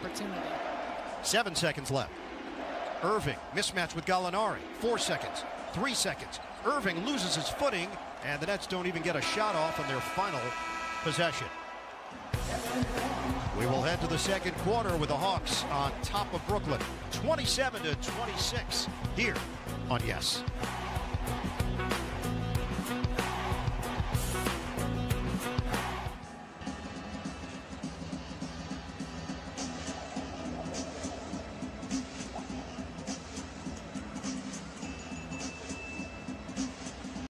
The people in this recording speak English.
opportunity. Seven seconds left. Irving, mismatch with Gallinari. Four seconds. Three seconds. Irving loses his footing, and the Nets don't even get a shot off on their final possession. We will head to the second quarter with the Hawks on top of Brooklyn, 27 to 26 here on Yes.